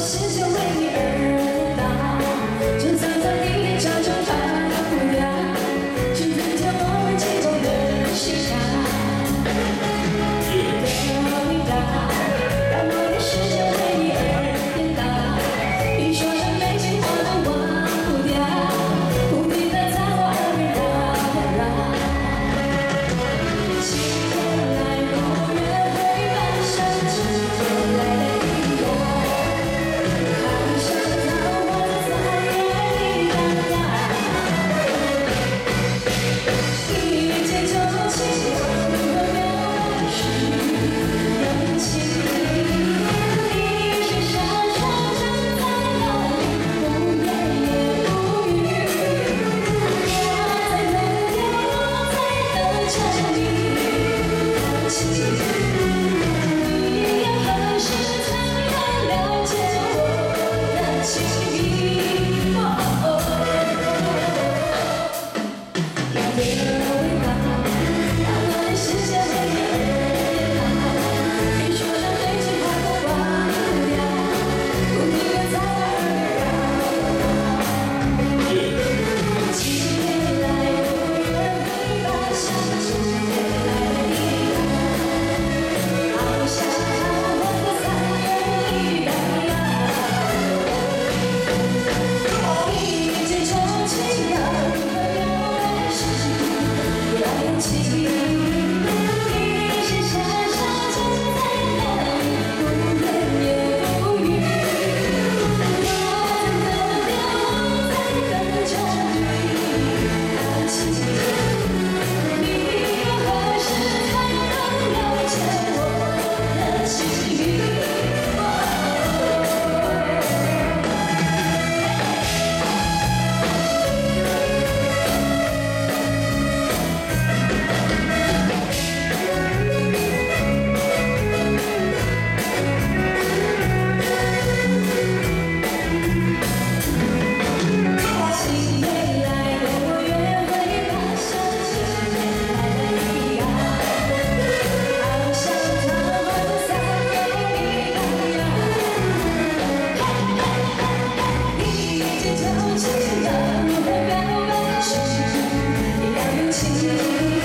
voices 想你，我的情。情。请